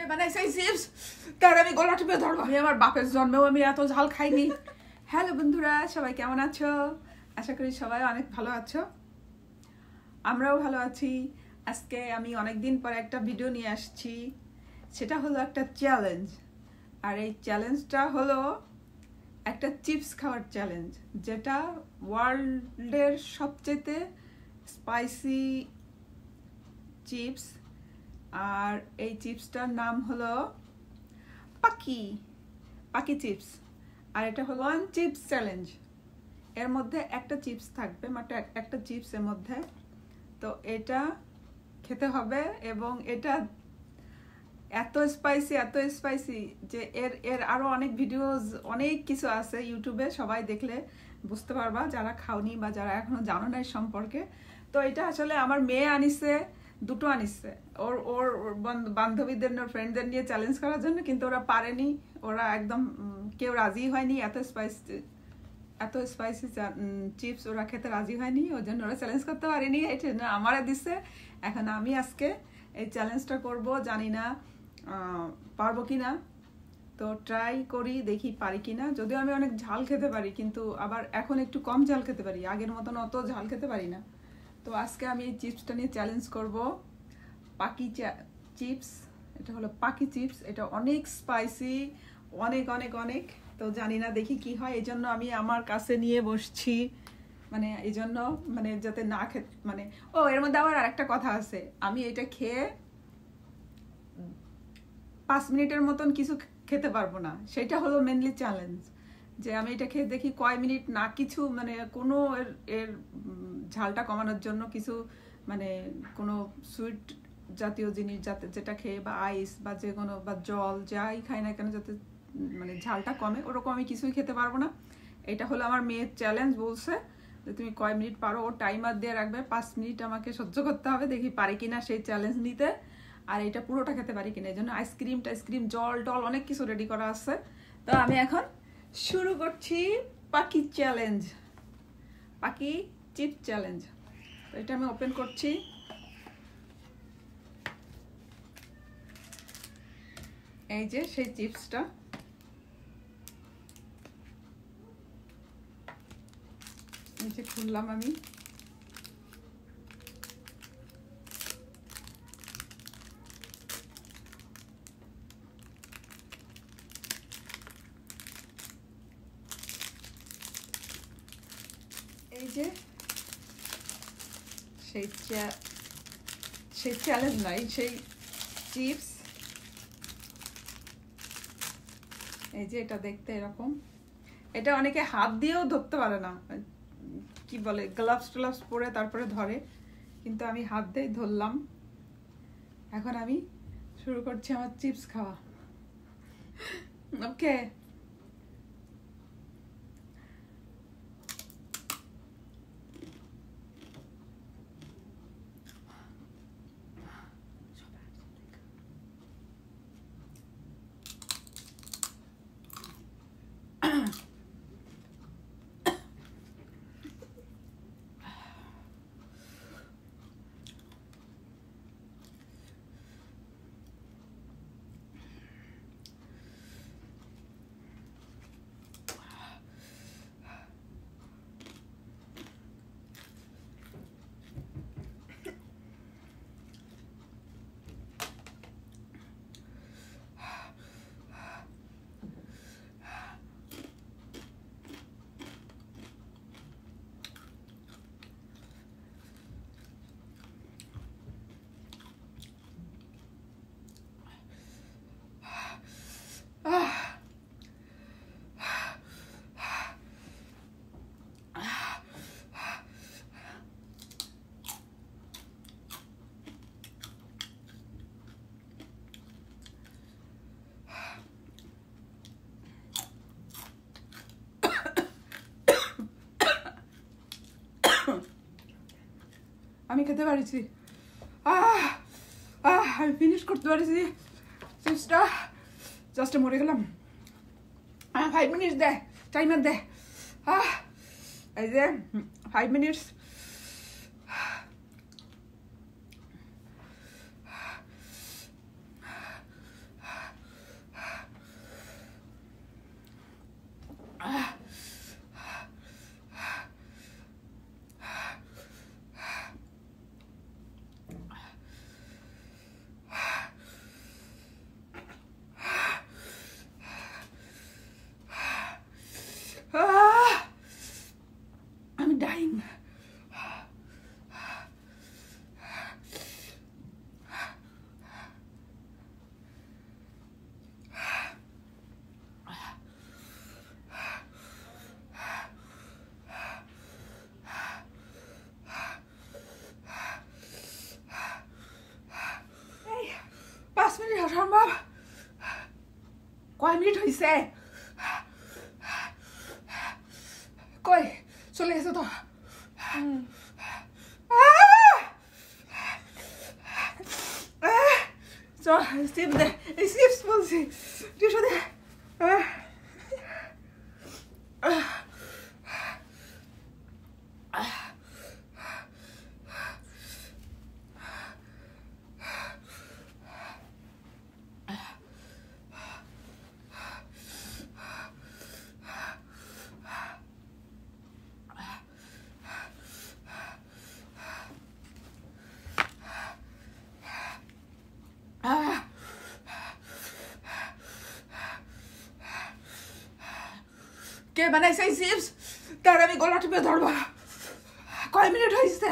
কে বানাইছে চিপস? তার আমি গলা টিপে ধরবো। আমি আমার বাপের জন্মেও আমি এত ঝাল খাইনি। হ্যালো বন্ধুরা সবাই কেমন আছো? আশা করি সবাই অনেক ভালো আছো। আমরাও ভালো আছি। আজকে আমি অনেক দিন পর একটা ভিডিও নিয়ে আসছি। সেটা হলো একটা চ্যালেঞ্জ আর এই চ্যালেঞ্জটা হলো একটা চিপস খাওয়ার চ্যালেঞ্জ যেটা ওয়ার্ল্ডের সবচেয়ে স্পাইসি চিপস আর এই চিপসটার নাম হলো পাকি পাকি চিপস। আর এটা হলো ওয়ান চিপস চ্যালেঞ্জ। এর মধ্যে একটা চিপস থাকবে এক- একটা চিপসের মধ্যে। তো এটা খেতে হবে এবং এটা এত স্পাইসি এত স্পাইসি যে এর এর আরও অনেক ভিডিওস অনেক কিছু আছে ইউটিউবে সবাই দেখলে বুঝতে পারবা। যারা খাওনি বা যারা এখনও জানো না সম্পর্কে। তো এটা আসলে আমার মেয়ে আনিছে দুটো আনিছে। ওর ওর বান্ধবীদের ফ্রেন্ডদের নিয়ে চ্যালেঞ্জ করার জন্য কিন্তু ওরা পারেনি। ওরা একদম কেউ রাজি হয়নি, এত স্পাইসি এত স্পাইসি চিপস ওরা খেতে রাজি হয়নি, ওর জন্য ওরা চ্যালেঞ্জ করতে পারেনি, এই জন্য আমারে দিছে। এখন আমি আজকে এই চ্যালেঞ্জটা করব, জানি না পারব কি না তো ট্রাই করি, দেখি পারি কি না যদিও আমি অনেক ঝাল খেতে পারি, কিন্তু আবার এখন একটু কম ঝাল খেতে পারি। আগের মতন অত ঝাল খেতে পারি না। তো আজকে আমি এই চিপসটা নিয়ে চ্যালেঞ্জ করব। পাকি চিপস, এটা হলো পাকি চিপস, এটা অনেক স্পাইসি অনেক অনেক অনেক। তো জানি না দেখি কি হয় এই জন্য আমি আমার কাছে নিয়ে বসছি। মানে এই জন্য মানে যাতে না খেতে মানে ও, এর মধ্যে আবার আরেকটা কথা আছে। আমি এটা খেয়ে পাঁচ মিনিটের মতন কিছু খেতে পারব না। সেটা হলো মেনলি চ্যালেঞ্জ যে আমি এটা খেয়ে দেখি কয় মিনিট না কিছু মানে কোনো এর এর ঝালটা কমানোর জন্য কিছু মানে কোনো সুইট জাতীয় জিনিস যাতে যেটা খেয়ে বা আইস বা যে কোনো বা জল যাই খাই না কেন যাতে মানে ঝালটা কমে, ওরকম আমি কিছুই খেতে পারব না। এটা হলো আমার মেয়ের চ্যালেঞ্জ বলছে যে তুমি কয় মিনিট পারো ও টাইমার দিয়ে রাখবে, পাঁচ মিনিট আমাকে সহ্য করতে হবে, দেখি পারি কিনা সেই চ্যালেঞ্জ নিতে। আর এটা পুরোটা খেতে পারি কিনা, এই জন্য আইসক্রিম টাইসক্রিম জল, টল অনেক কিছু রেডি করা আছে। তো আমি এখন শুরু করছি পাখি চ্যালেঞ্জ পাখি চিপ চ্যালেঞ্জ। তো এটা আমি ওপেন করছি। এই যে সেই চিপসটা। এই যে খুললাম আমি। এই যে সেই সেই চ্যালেঞ্জ নাই, সেই চিপস এই যে এটা দেখতে এরকম। এটা অনেকে হাত দিয়েও ধরতে পারে না। কি বলে গ্লাভস ট্লাভস পরে তারপরে ধরে। কিন্তু আমি হাত দিয়ে ধরলাম। এখন আমি শুরু করছি আমার চিপস খাওয়া। ওকে আমি খেতে পারিছি। আহ আমি ফিনিশ করতে পারিছি। চিপসটা জাস্ট মরে গেলাম। ফাইভ মিনিটস দে টাইমার দে। আহ, এই যে ফাইভ মিনিটস কয় মিনিট হয়েছে কই চলে গেছে তো আহ! আহ! চল চিপ দে এই চিপস বলছি টিসু দে আহ! আহ! আহ! কে বানাইছে এই চিপস তার আমি গলা টিপে ধরবো কয় মিনিট হয়েছে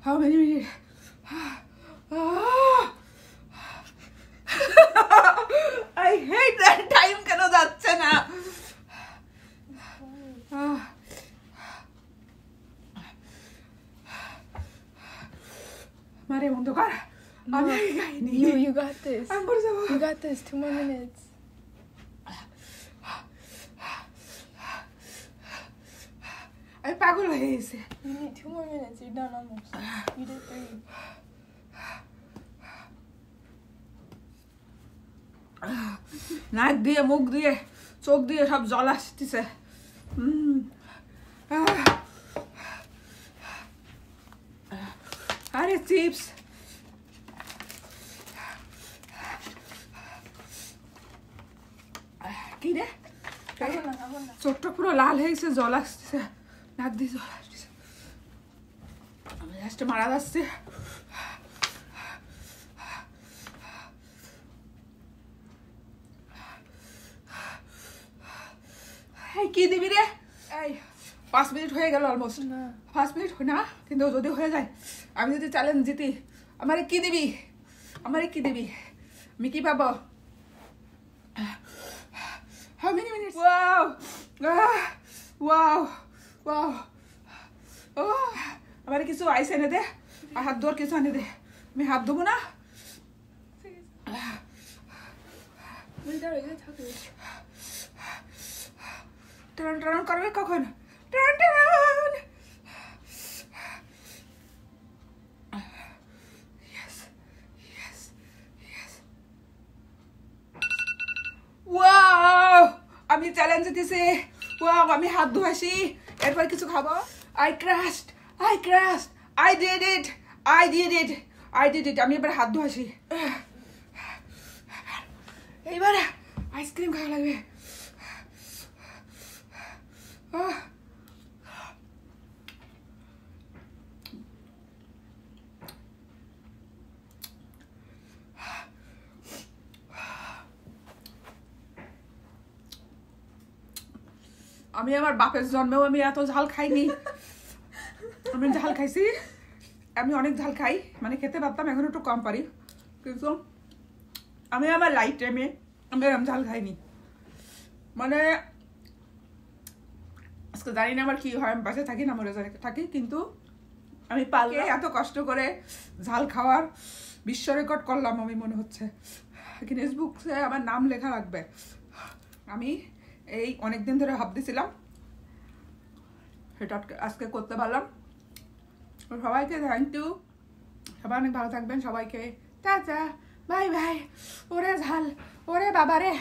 How many minutes? I hate that time কেন যাচ্ছে না আহ মারে বন্ধ কর আমি আগে খাইনি You, you got this. You got this. Two more minutes. আমি পাগল হয়ে গেছে You need two more minutes. You're done almost. You did three. নাক দিয়ে মুখ দিয়ে চোখ দিয়ে সব জল আসতেছে উম। আরে চিপস কি রে. চোখটা পুরো লাল হয়ে গেছে জল আসতেছে নাক দিয়ে জল আসতেছে আমি লাস্টে মারা যাচ্ছে। কি দিবি রে? এই। পাঁচ মিনিট হয়ে গেল অলমোস্ট পাঁচ মিনিট না কিন্তু যদি হয়ে যায় আমি যদি চ্যালেঞ্জ জিতি আমারে কি দিবি? আমারে কি দিবি? আমি কি পাবো? How many minutes? Wow! Ah, wow! Wow! Oh, আমার কিছু আইস এনে দে আর হাত ধোয়ার কিছু এনে দে আমি হাত ধোবো না Wait, there, you talk to আমি চ্যালেঞ্জ দিছি। ওয়াও আমি হাত ধুয়েছি এরপর কিছু খাব? I crust I crust I did it I did it I did it আমি এবার হাত ধুয়েছি এইবার আইসক্রিম খাওয়া লাগবে আহ আমি আমার বাপের জন্মেও আমি এত ঝাল খাইনি। আমি ঝাল খাইছি আমি অনেক ঝাল খাই মানে খেতে পারতাম এখন একটু কম পারি। কিন্তু আমি আমার লাইফ টাইমে আমি এরকম ঝাল খাইনি। মানে আজকে জানি না আমার কি হয় আমি বাসে থাকি না মরে থাকি কিন্তু আমি পারলে এত কষ্ট করে ঝাল খাওয়ার বিশ্ব রেকর্ড করলাম আমি মনে হচ্ছে। গিনেস বুকসে আমার নাম লেখা লাগবে। আমি এই অনেক দিন ধরে ভাবতেছিলাম সেটা আজকে- করতে পারলাম। সবাইকে থ্যাংক ইউ সবাই অনেক ভালো থাকবেন। সবাইকে টাটা বাই বাই ওরে ঝাল, ওরে বাবারে।